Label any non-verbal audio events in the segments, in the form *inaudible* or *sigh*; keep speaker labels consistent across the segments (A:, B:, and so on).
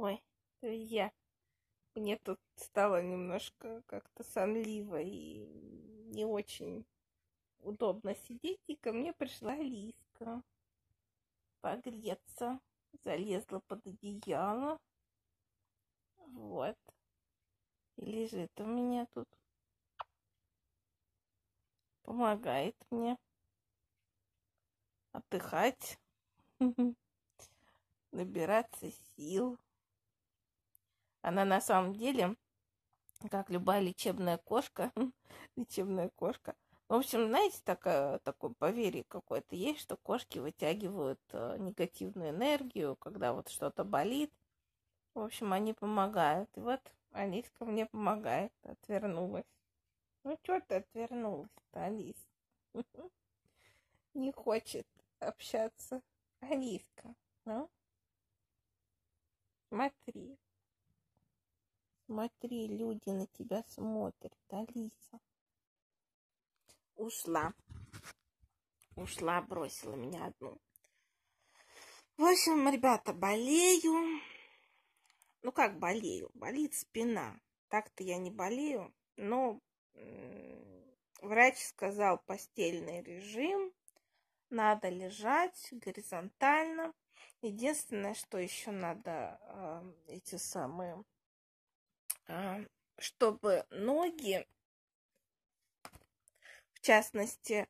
A: Ой, друзья, мне тут стало немножко как-то сонливо и не очень удобно сидеть, и ко мне пришла Лиска погреться. Залезла под одеяло. Вот. И лежит у меня тут. Помогает мне отдыхать, *laughs* набираться сил. Она на самом деле, как любая лечебная кошка, *laughs* лечебная кошка. В общем, знаете, такое, такое поверье какое-то есть, что кошки вытягивают э, негативную энергию, когда вот что-то болит. В общем, они помогают. И вот Алиска мне помогает. Отвернулась. Ну, что ты отвернулась-то, Алис? *laughs* Не хочет общаться. Алиска, ну? Смотри. Смотри, люди на тебя смотрят, Алиса. Ушла. Ушла, бросила меня одну. В общем, ребята, болею. Ну как болею? Болит спина. Так-то я не болею, но врач сказал постельный режим. Надо лежать горизонтально. Единственное, что еще надо, э, эти самые чтобы ноги, в частности,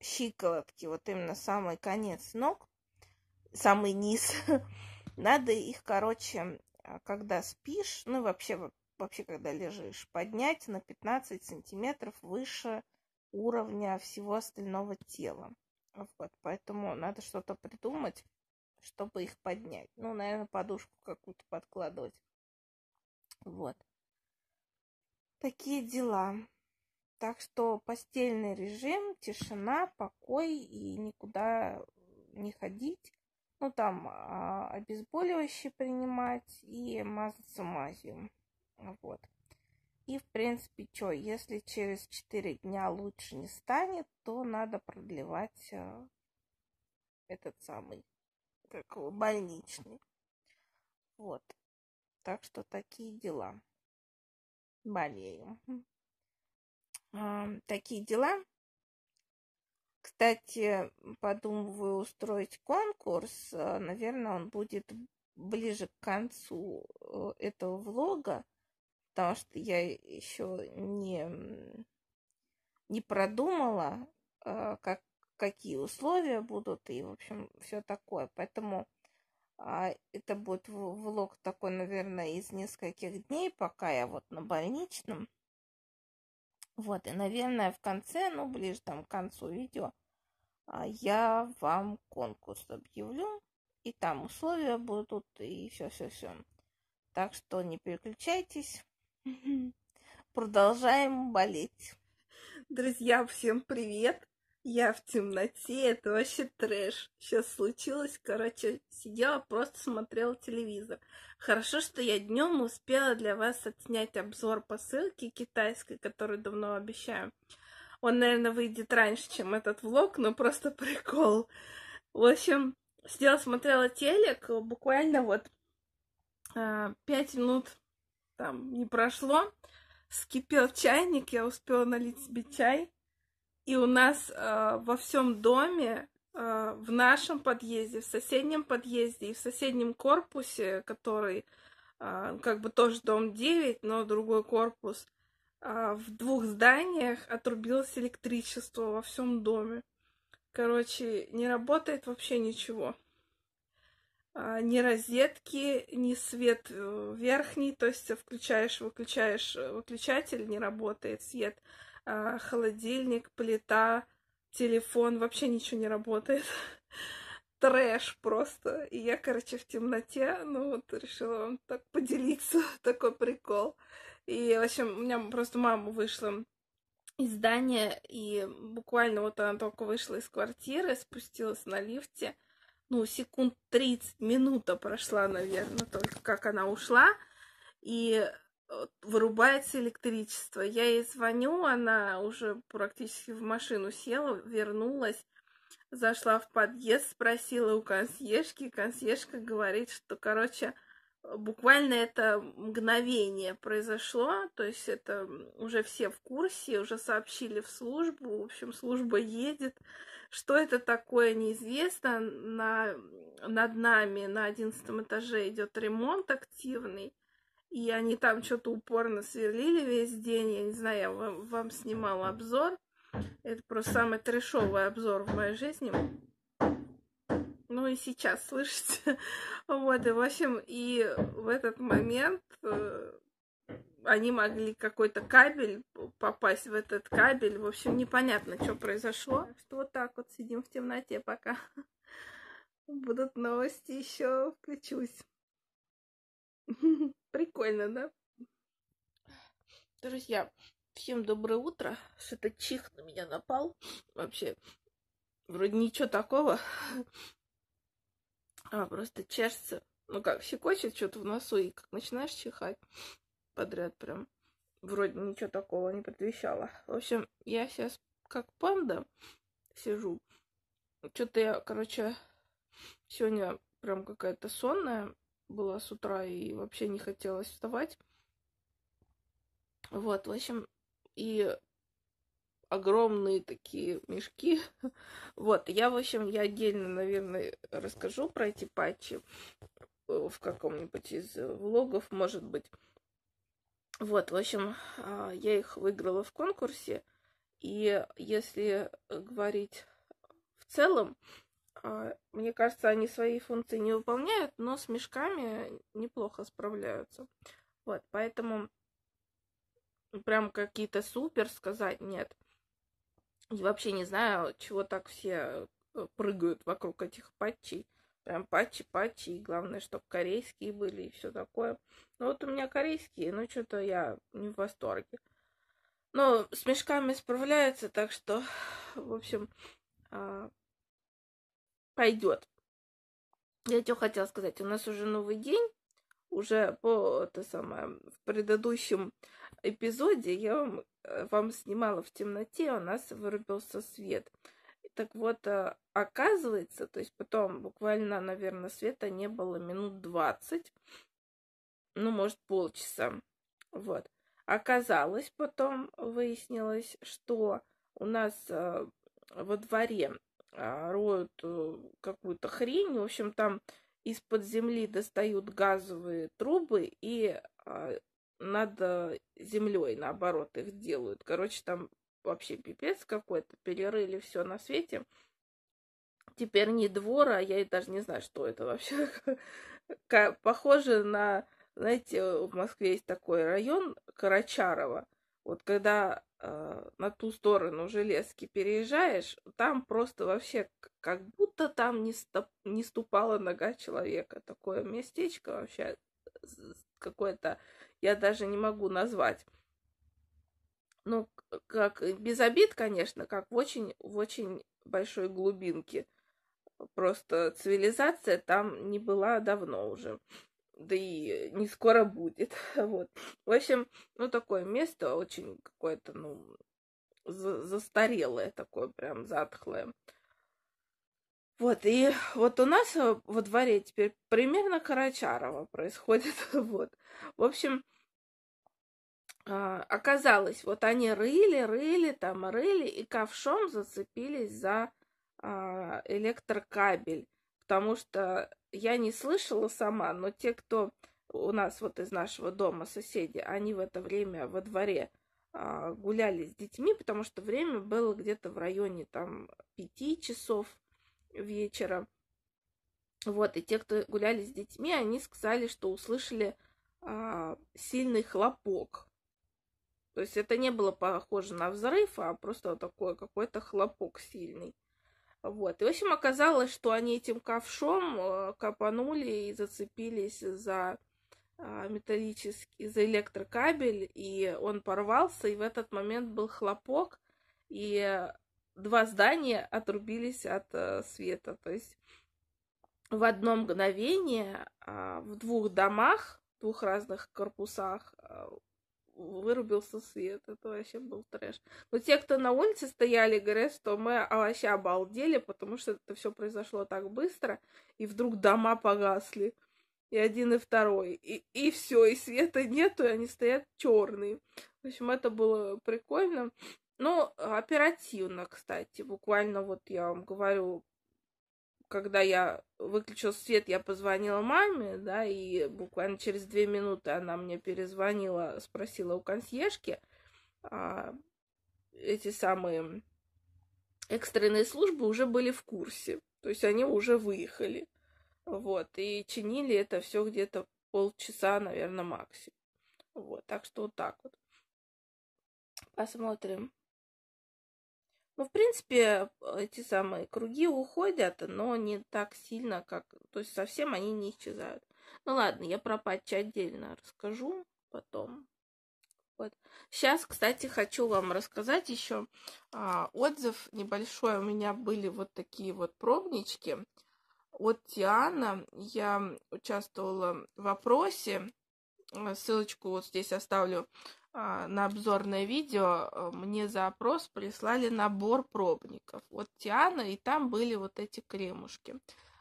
A: щиколотки, вот именно самый конец ног, самый низ, *laughs* надо их, короче, а, когда спишь, ну вообще, вообще, когда лежишь, поднять на 15 сантиметров выше уровня всего остального тела. Вот, поэтому надо что-то придумать, чтобы их поднять. Ну, наверное, подушку какую-то подкладывать. Вот. Такие дела. Так что постельный режим, тишина, покой и никуда не ходить. Ну, там а, обезболивающие принимать и мазаться мазью. Вот. И, в принципе, что, если через 4 дня лучше не станет, то надо продлевать а, этот самый, как его, больничный. Вот. Так что такие дела. Болею. Такие дела. Кстати, подумываю устроить конкурс. А, наверное, он будет ближе к концу э, этого влога, потому что я еще не, не продумала, а, как, какие условия будут и, в общем, все такое. Поэтому это будет влог такой, наверное, из нескольких дней, пока я вот на больничном. Вот, и, наверное, в конце, ну, ближе там к концу видео, а, я вам конкурс объявлю. И там условия будут, и все-все-все. Так что не переключайтесь. *laughs* Продолжаем болеть. Друзья, всем привет! Я в темноте, это вообще трэш. Сейчас случилось, короче, сидела, просто смотрела телевизор. Хорошо, что я днем успела для вас отснять обзор посылки китайской, которую давно обещаю. Он, наверное, выйдет раньше, чем этот влог, но просто *laughs* прикол. В общем, сидела, смотрела телек, буквально вот а, пять минут там не прошло. Скипел чайник, я успела налить себе чай и у нас э, во всем доме, э, в нашем подъезде, в соседнем подъезде и в соседнем корпусе, который э, как бы тоже дом 9, но другой корпус, э, в двух зданиях отрубилось электричество во всем доме. Короче, не работает вообще ничего. Ни розетки, ни свет э, верхний, то есть включаешь, выключаешь э, выключатель, не работает свет а, холодильник, плита, телефон, вообще ничего не работает. *laughs* Трэш просто. И я, короче, в темноте, ну вот решила вам так поделиться, *laughs* такой прикол. И, в общем, у меня просто мама вышла из здания, и буквально вот она только вышла из квартиры, спустилась на лифте, ну, секунд 30, минута прошла, наверное, только как она ушла, и вырубается электричество. Я ей звоню, она уже практически в машину села, вернулась. зашла в подъезд, спросила у консьержки, консьержка говорит, что, короче, буквально это мгновение произошло, то есть это уже все в курсе, уже сообщили в службу, в общем, служба едет. Что это такое, неизвестно. На, над нами на одиннадцатом этаже идет ремонт активный, и они там что-то упорно сверлили весь день. Я не знаю, я вам, вам снимала обзор. Это просто самый трешовый обзор в моей жизни. Ну и сейчас, слышите? *laughs* Вот, и в общем, и в этот момент э, они могли какой-то кабель попасть в этот кабель. В общем, непонятно, что произошло. Что вот так вот сидим в темноте, пока *laughs* будут новости, еще включусь. *laughs* Прикольно, да? Друзья, всем доброе утро. Что-то чих на меня напал. Вообще, вроде ничего такого. А, просто чешется. Ну как, щекочет что-то в носу, и как начинаешь чихать подряд прям. Вроде ничего такого не предвещало. В общем, я сейчас как панда сижу. Что-то я, короче, сегодня прям какая-то сонная была с утра и вообще не хотелось вставать. Вот, в общем, и огромные такие мешки. *laughs* Вот, я, в общем, я отдельно, наверное, расскажу про эти патчи э, в каком-нибудь из влогов, может быть. Вот, в общем, а, я их выиграла в конкурсе. И если говорить в целом, мне кажется, они свои функции не выполняют, но с мешками неплохо справляются. Вот, поэтому прям какие-то супер сказать нет. И вообще не знаю, чего так все э, прыгают вокруг этих патчей. Прям патчи, патчи, и главное, чтобы корейские были и все такое. Ну вот у меня корейские, но что-то я не в восторге. Но с мешками справляется, так что, в общем, а, пойдет. Я что хотела сказать, у нас уже новый день, уже по это самое в предыдущем эпизоде я вам, э, вам снимала в темноте, у нас вырубился свет. Так вот, э, оказывается, то есть потом буквально, наверное, света не было минут 20, ну, может, полчаса. Вот. Оказалось, потом выяснилось, что у нас э, во дворе роют э, какую-то хрень. В общем, там из-под земли достают газовые трубы и э, над землей, наоборот, их делают. Короче, там вообще пипец какой-то, перерыли все на свете. Теперь не двор, а я даже не знаю, что это вообще. Похоже на, знаете, в Москве есть такой район Карачарова. Вот когда э, на ту сторону железки переезжаешь, там просто вообще как будто там не, стоп, не ступала нога человека. Такое местечко вообще какое-то, я даже не могу назвать ну, как без обид, конечно, как в очень, в очень большой глубинке. Просто цивилизация там не была давно уже. Да и не скоро будет. *laughs* Вот. В общем, ну, такое место очень какое-то, ну, застарелое такое, прям затхлое. Вот, и вот у нас во дворе теперь примерно Карачарова происходит. *laughs* Вот. В общем, а, оказалось, вот они рыли, рыли, там рыли, и ковшом зацепились за а, электрокабель, потому что я не слышала сама, но те, кто у нас вот из нашего дома соседи, они в это время во дворе а, гуляли с детьми, потому что время было где-то в районе там пяти часов вечера. Вот, и те, кто гуляли с детьми, они сказали, что услышали а, сильный хлопок. То есть это не было похоже на взрыв, а просто вот такой какой-то хлопок сильный. Вот. И, в общем, оказалось, что они этим ковшом э, копанули и зацепились за а, металлический, за электрокабель, и он порвался, и в этот момент был хлопок, и два здания отрубились от э, света. То есть в одно мгновение а, в двух домах, в двух разных корпусах вырубился свет. Это вообще был трэш. Но те, кто на улице стояли, говорят, что мы вообще обалдели, потому что это все произошло так быстро, и вдруг дома погасли. И один, и второй. И, и все, и света нету, и они стоят черные. В общем, это было прикольно. Ну, оперативно, кстати. Буквально вот я вам говорю, когда я выключил свет, я позвонила маме, да, и буквально через две минуты она мне перезвонила, спросила у консьержки, а, эти самые экстренные службы уже были в курсе, то есть они уже выехали, вот, и чинили это все где-то полчаса, наверное, максимум, вот, так что вот так вот. Посмотрим, ну, в принципе, эти самые круги уходят, но не так сильно, как... То есть совсем они не исчезают. Ну ладно, я про патчи отдельно расскажу потом. Вот. Сейчас, кстати, хочу вам рассказать еще а, отзыв небольшой. У меня были вот такие вот пробнички от Тиана. Я участвовала в опросе. Ссылочку вот здесь оставлю на обзорное видео э, мне за опрос прислали набор пробников. Вот Тиана, и там были вот эти кремушки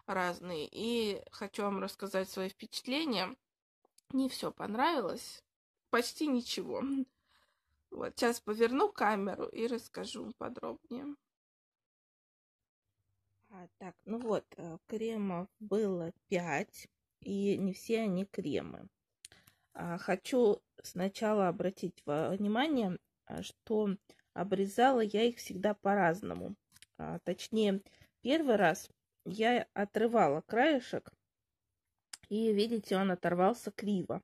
A: разные. И хочу вам рассказать свои впечатления. Не все понравилось, почти ничего. Вот, сейчас поверну камеру и расскажу подробнее. А, так, ну вот, э, кремов было 5, и не все они кремы. А, хочу сначала обратить внимание, а, что обрезала я их всегда по-разному. А, точнее, первый раз я отрывала краешек, и, видите, он оторвался криво.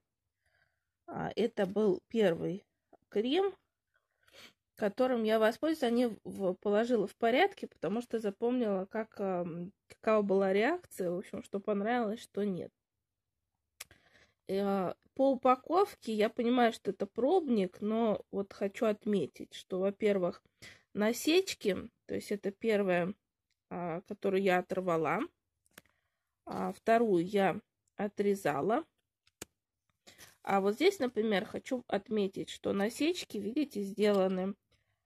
A: Это был первый крем, которым я воспользовалась. Они положила в порядке, потому что запомнила, как, какова была реакция, в общем, что понравилось, что нет. По упаковке я понимаю, что это пробник, но вот хочу отметить, что, во-первых, насечки, то есть это первая, которую я оторвала, а вторую я отрезала. А вот здесь, например, хочу отметить, что насечки, видите, сделаны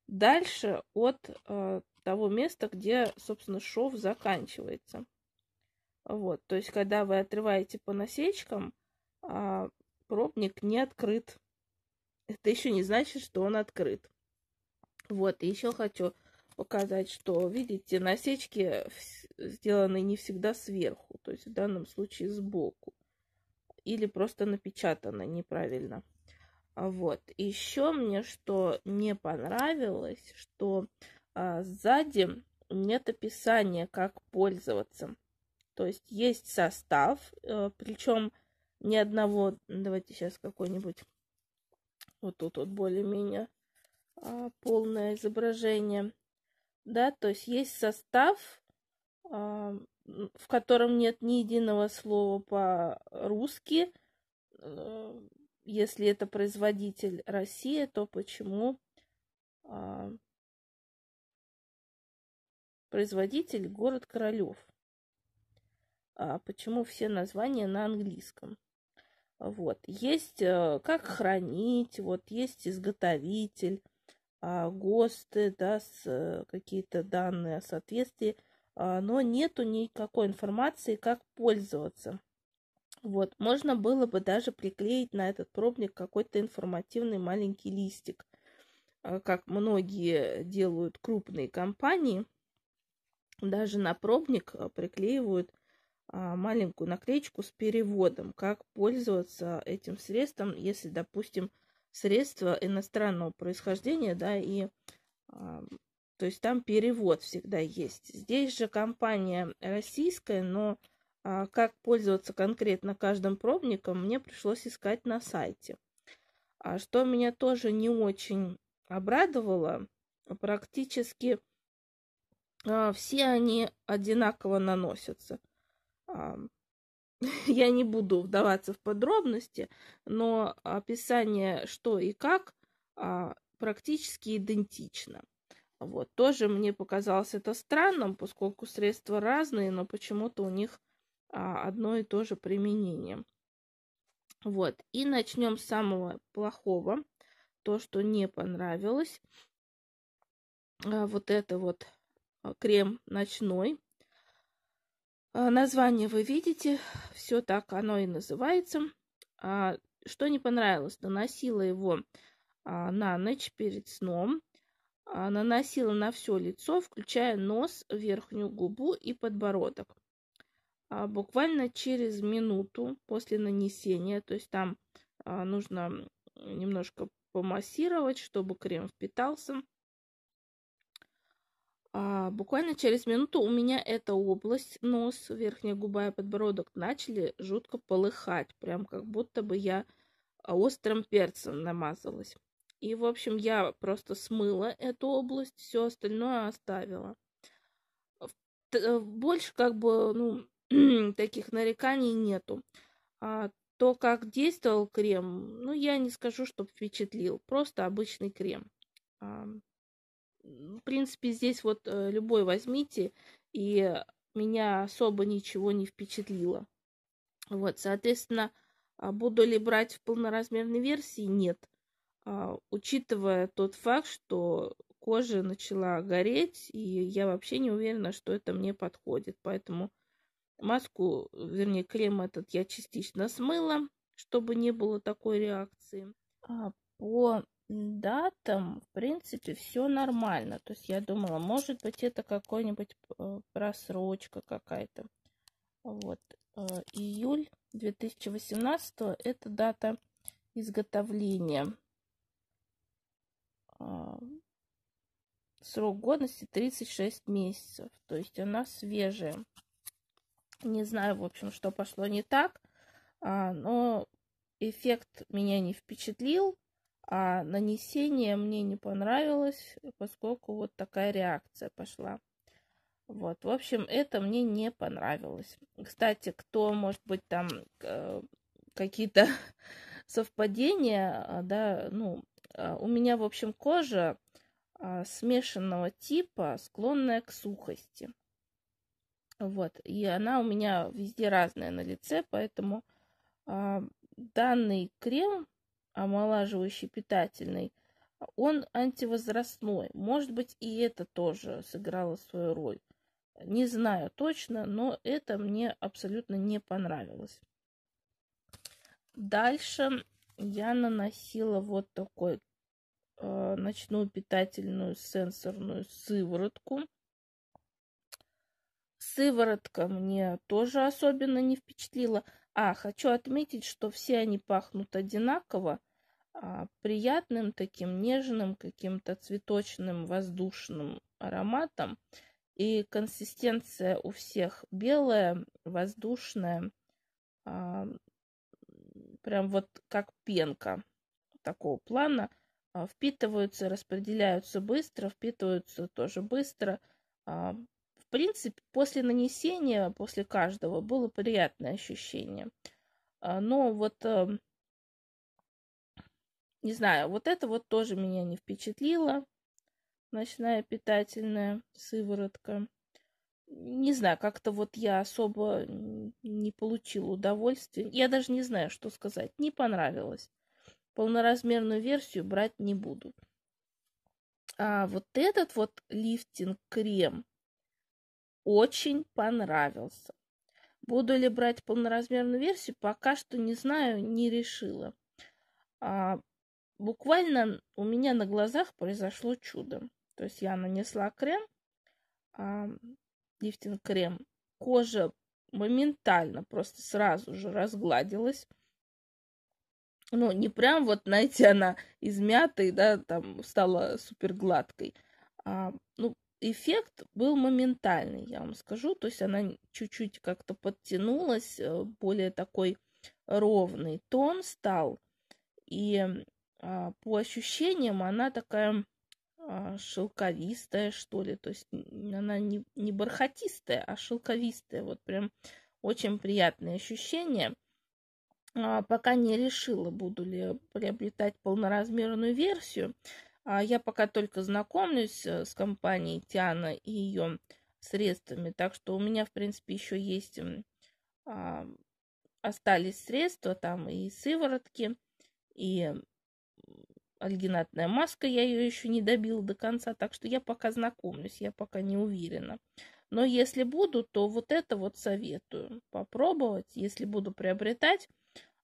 A: дальше от э, того места, где, собственно, шов заканчивается. Вот, то есть, когда вы отрываете по насечкам, а пробник не открыт. Это еще не значит, что он открыт. Вот, еще хочу показать, что, видите, насечки сделаны не всегда сверху, то есть в данном случае сбоку. Или просто напечатано неправильно. Вот. Еще мне что не понравилось, что а, сзади нет описания, как пользоваться. То есть есть состав, э, причем ни одного, давайте сейчас какой-нибудь, вот тут вот более-менее а, полное изображение, да, то есть есть состав, а, в котором нет ни единого слова по-русски, а, если это производитель Россия, то почему а, производитель город Королев? А почему все названия на английском? Вот. Есть э, как хранить, вот есть изготовитель, а, ГОСТы, да, э, какие-то данные о соответствии, а, но нету никакой информации, как пользоваться. Вот, можно было бы даже приклеить на этот пробник какой-то информативный маленький листик, а, как многие делают крупные компании, даже на пробник приклеивают а, маленькую наклеечку с переводом, как пользоваться этим средством, если, допустим, средство иностранного происхождения, да, и а, то есть там перевод всегда есть. Здесь же компания российская, но а, как пользоваться конкретно каждым пробником, мне пришлось искать на сайте. А что меня тоже не очень обрадовало, практически а, все они одинаково наносятся. *laughs* Я не буду вдаваться в подробности, но описание что и как а, практически идентично. Вот. Тоже мне показалось это странным, поскольку средства разные, но почему-то у них а, одно и то же применение. Вот. И начнем с самого плохого. то, что не понравилось. А, вот это вот крем ночной. А, название вы видите, все так оно и называется. А, что не понравилось, наносила его а, на ночь перед сном, наносила на все лицо, включая нос, верхнюю губу и подбородок. Буквально через минуту после нанесения, то есть там нужно немножко помассировать, чтобы крем впитался. А, буквально через минуту у меня эта область, нос, верхняя губа и подбородок начали жутко полыхать, прям как будто бы я острым перцем намазалась. И, в общем, я просто смыла эту область, все остальное оставила. Больше как бы, ну, *clears throat* таких нареканий нету. А то, как действовал крем, ну, я не скажу, что впечатлил. Просто обычный крем. В принципе, здесь вот э, любой возьмите, и меня особо ничего не впечатлило. Вот, соответственно, а буду ли брать в полноразмерной версии? Нет. А, учитывая тот факт, что кожа начала гореть, и я вообще не уверена, что это мне подходит. Поэтому маску, вернее, крем этот я частично смыла, чтобы не было такой реакции. А по датам, в принципе, все нормально. То есть я думала, может быть, это какой-нибудь э, просрочка какая-то. Вот. Э, июль 2018 это дата изготовления. А, срок годности 36 месяцев. То есть она свежая. Не знаю, в общем, что пошло не так, а, но эффект меня не впечатлил, а нанесение мне не понравилось, поскольку вот такая реакция пошла. Вот, в общем, это мне не понравилось. Кстати, кто, может быть, там э, какие-то *laughs* совпадения, а, да, ну, а, у меня, в общем, кожа а, смешанного типа, склонная к сухости. Вот, и она у меня везде разная на лице, поэтому а, данный крем, омолаживающий, питательный, он антивозрастной. Может быть, и это тоже сыграло свою роль. Не знаю точно, но это мне абсолютно не понравилось. Дальше я наносила вот такой э, ночную питательную сенсорную сыворотку. Сыворотка мне тоже особенно не впечатлила. А, хочу отметить, что все они пахнут одинаково, приятным таким нежным, каким-то цветочным, воздушным ароматом. И консистенция у всех белая, воздушная, а, прям вот как пенка такого плана. А, впитываются, распределяются быстро, впитываются тоже быстро. А, в принципе, после нанесения, после каждого, было приятное ощущение. А, но вот, не знаю, вот это вот тоже меня не впечатлило. Ночная питательная сыворотка не знаю, как-то вот я особо не получила удовольствия. Я даже не знаю, что сказать. Не понравилось. Полноразмерную версию брать не буду. А вот этот вот лифтинг-крем очень понравился. Буду ли брать полноразмерную версию, пока что не знаю, не решила. А, буквально у меня на глазах произошло чудо. То есть я нанесла крем, а, лифтинг-крем, кожа моментально, просто сразу же разгладилась. Ну, не прям вот, знаете, она измятой, да, там стала супер гладкой. А, ну, эффект был моментальный, я вам скажу. То есть она чуть-чуть как-то подтянулась, э, более такой ровный тон стал. И по ощущениям она такая а, шелковистая, что ли. То есть она не, не бархатистая, а шелковистая. Вот прям очень приятные ощущения. А, пока не решила, буду ли приобретать полноразмерную версию. А, я пока только знакомлюсь э, с компанией Тиана и ее средствами. Так что у меня, в принципе, еще есть а, остались средства там и сыворотки, и альгинатная маска, я ее еще не добила до конца, так что я пока знакомлюсь, я пока не уверена. Но если буду, то вот это вот советую попробовать. Если буду приобретать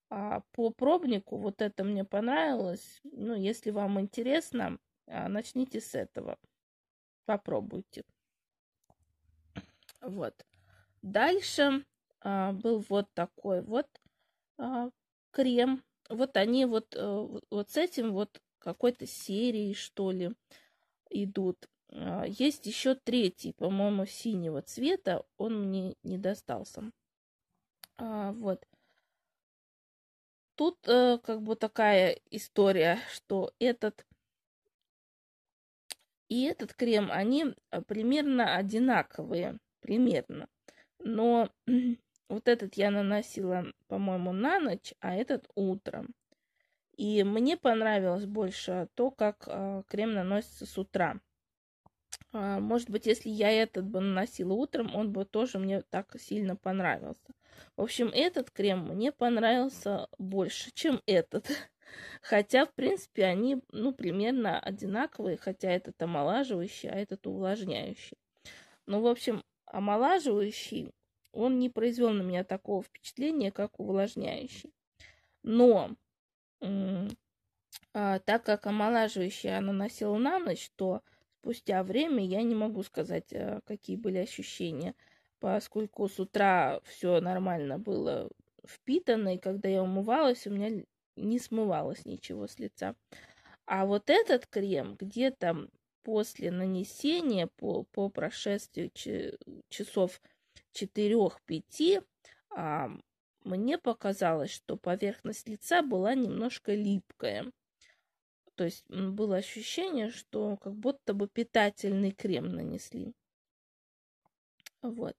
A: а, по пробнику, вот это мне понравилось. Ну, если вам интересно, а, начните с этого. Попробуйте. Вот. Дальше а, был вот такой вот крем. Вот они вот, а, вот с этим вот какой-то серией, что ли, идут. А, есть еще третий, по-моему, синего цвета. Он мне не достался. А, вот. Тут э, как бы такая история, что этот и этот крем, они э, примерно одинаковые, примерно. Но *clears throat* вот этот я наносила, по-моему, на ночь, а этот утром. И мне понравилось больше то, как э, крем наносится с утра. А, может быть, если я этот бы наносила утром, он бы тоже мне так сильно понравился. В общем, этот крем мне понравился больше, чем этот. *laughs* Хотя, в принципе, они, ну, примерно одинаковые, хотя этот омолаживающий, а этот увлажняющий. Ну, в общем, омолаживающий, он не произвел на меня такого впечатления, как увлажняющий. Но, а, так как омолаживающий я наносила на ночь, то спустя время я не могу сказать, э, какие были ощущения, поскольку с утра все нормально было впитано, и когда я умывалась, у меня не смывалось ничего с лица. А вот этот крем где-то после нанесения, по, по прошествию часов 4-5, а, мне показалось, что поверхность лица была немножко липкая. То есть было ощущение, что как будто бы питательный крем нанесли. Вот.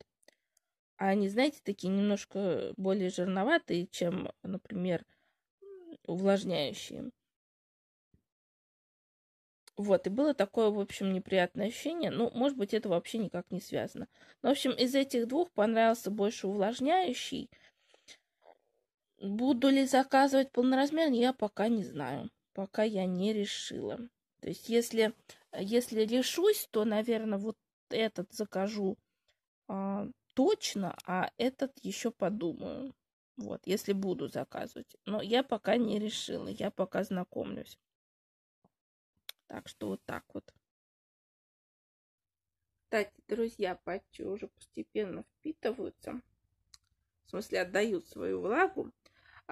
A: А они, знаете, такие немножко более жирноватые, чем, например, увлажняющие. Вот, и было такое, в общем, неприятное ощущение. Ну, может быть, это вообще никак не связано. Но, в общем, из этих двух понравился больше увлажняющий. Буду ли заказывать полноразмерный, я пока не знаю пока я не решила. То есть, если, если решусь, то, наверное, вот этот закажу а, точно, а этот еще подумаю. Вот, если буду заказывать. Но я пока не решила, я пока знакомлюсь. Так что вот так вот. Кстати, друзья, патчи уже постепенно впитываются. В смысле, отдают свою влагу.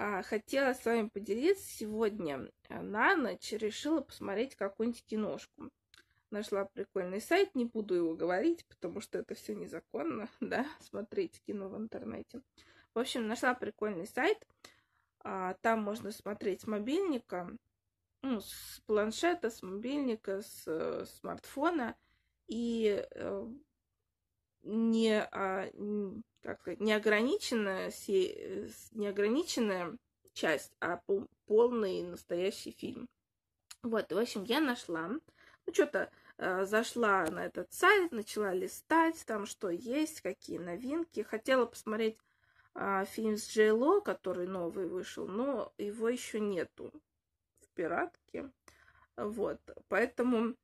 A: А, хотела с вами поделиться сегодня а, на ночь. Решила посмотреть какую-нибудь киношку. Нашла прикольный сайт, не буду его говорить, потому что это все незаконно, *laughs* да, смотреть кино в интернете. В общем, нашла прикольный сайт. А, там можно смотреть с мобильника, ну, с планшета, с мобильника, с э, смартфона. И э, не, а, как сказать, неограниченная, неограниченная часть, а полный настоящий фильм. Вот, в общем, я нашла, ну, что-то э, зашла на этот сайт, начала листать, там что есть, какие новинки. Хотела посмотреть э, фильм с Джейло, который новый вышел, но его еще нету в пиратке. Вот, поэтому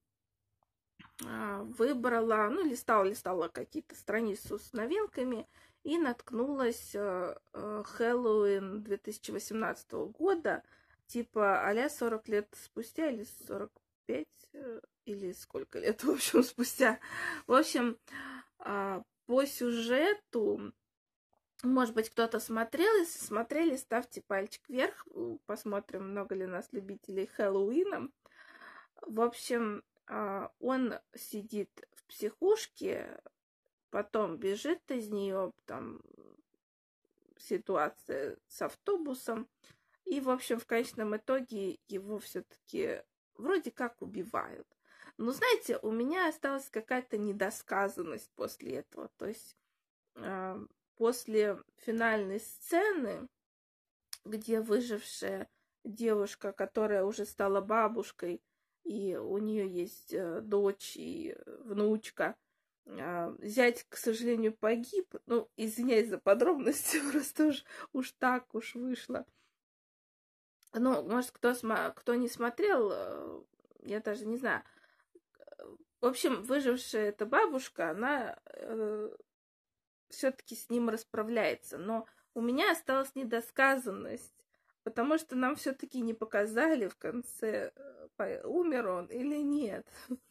A: а, выбрала, ну, листала, листала какие-то страницы с новинками и наткнулась э, э, Хэллоуин 2018 года, типа а 40 лет спустя или 45, э, или сколько лет, *laughs* в общем, спустя. В общем, а, по сюжету, может быть, кто-то смотрел, если смотрели, ставьте пальчик вверх, посмотрим, много ли нас любителей Хэллоуина. В общем, а, он сидит в психушке, потом бежит из нее, там ситуация с автобусом, и, в общем, в конечном итоге его все-таки вроде как убивают. Но, знаете, у меня осталась какая-то недосказанность после этого. То есть э, после финальной сцены, где выжившая девушка, которая уже стала бабушкой, и у нее есть э, дочь и внучка. А, зять, к сожалению, погиб. Ну, извиняюсь за подробности, *laughs* просто уж, уж так уж вышло. Ну, может, кто, кто не смотрел, э, я даже не знаю. В общем, выжившая эта бабушка, она э, все-таки с ним расправляется. Но у меня осталась недосказанность, потому что нам все-таки не показали в конце, э, умер он или нет. *laughs*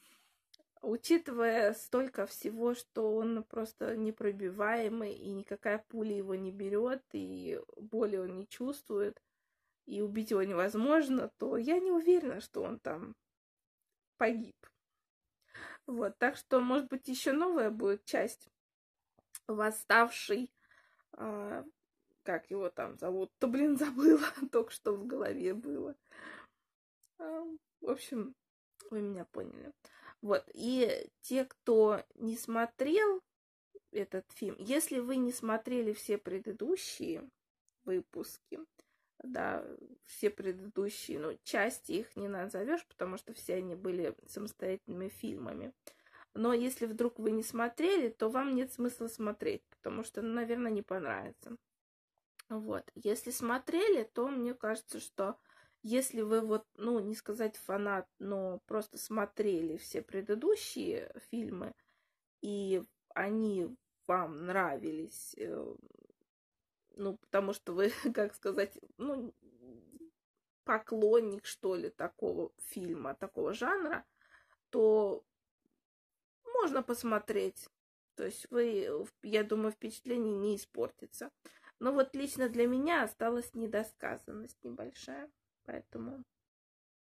A: Учитывая столько всего, что он просто непробиваемый, и никакая пуля его не берет, и боли он не чувствует, и убить его невозможно, то я не уверена, что он там погиб. Вот, так что, может быть, еще новая будет часть восставший, а, как его там зовут, то, блин, *laughs* забыла, только что в голове было. А, в общем, вы меня поняли. Вот, и те, кто не смотрел этот фильм, если вы не смотрели все предыдущие выпуски, да, все предыдущие, ну, части их не назовешь, потому что все они были самостоятельными фильмами. Но если вдруг вы не смотрели, то вам нет смысла смотреть, потому что, ну, наверное, не понравится. Вот. Если смотрели, то мне кажется, что если вы вот, ну, не сказать фанат, но просто смотрели все предыдущие фильмы, и они вам нравились, э, ну, потому что вы, *laughs* как сказать, ну, поклонник, что ли, такого фильма, такого жанра, то можно посмотреть. То есть вы, я думаю, впечатление не испортится. Но вот лично для меня осталась недосказанность небольшая. Поэтому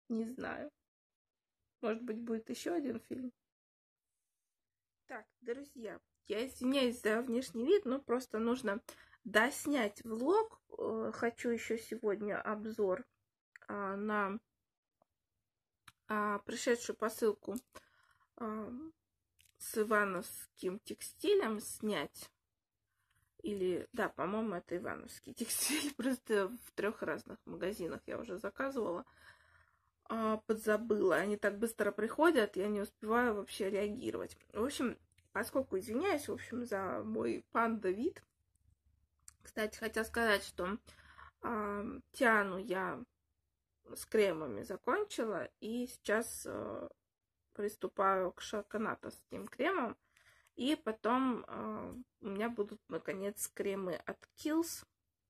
A: не знаю. Может быть, будет еще один фильм. Так, друзья, я извиняюсь за внешний вид, но просто нужно доснять влог. Э, хочу еще сегодня обзор а, на а, пришедшую посылку с ивановским текстилем снять. Или, да, по-моему, это ивановский *laughs* текстиль. Просто в трех разных магазинах я уже заказывала. Подзабыла. Они так быстро приходят, я не успеваю вообще реагировать. В общем, поскольку извиняюсь, в общем, за мой панда-вид, кстати, хотела сказать, что э, тяну я с кремами закончила, и сейчас э, приступаю к шелконатовским кремам. И потом э, у меня будут, наконец, кремы от Kills.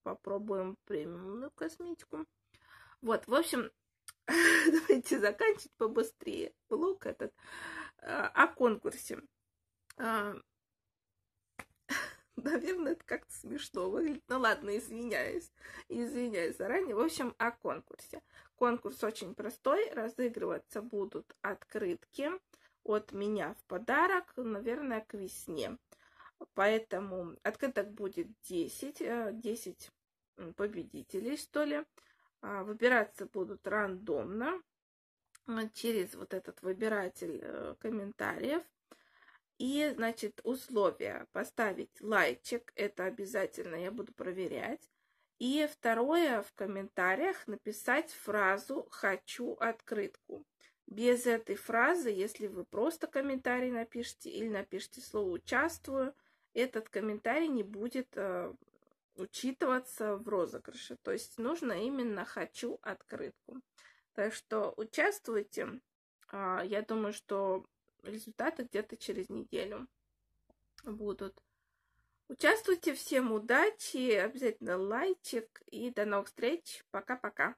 A: Попробуем премиумную косметику. Вот, в общем, *laughs* давайте заканчивать побыстрее блок этот э, о конкурсе. *laughs* Э, Наверное, это как-то смешно выглядит. Ну ладно, извиняюсь. Извиняюсь заранее. В общем, о конкурсе. Конкурс очень простой. Разыгрываться будут открытки от меня в подарок, наверное, к весне. Поэтому открыток будет 10. 10 э, победителей, что ли. А, выбираться будут рандомно через вот этот выбиратель э, комментариев. И, значит, условия поставить лайчик, это обязательно я буду проверять. И второе, в комментариях написать фразу «хочу открытку». Без этой фразы, если вы просто комментарий напишите или напишите слово «участвую», этот комментарий не будет э, учитываться в розыгрыше. То есть нужно именно «хочу открытку». Так что участвуйте. Э, я думаю, что результаты где-то через неделю будут. Участвуйте, всем удачи, обязательно лайчик и до новых встреч. Пока-пока.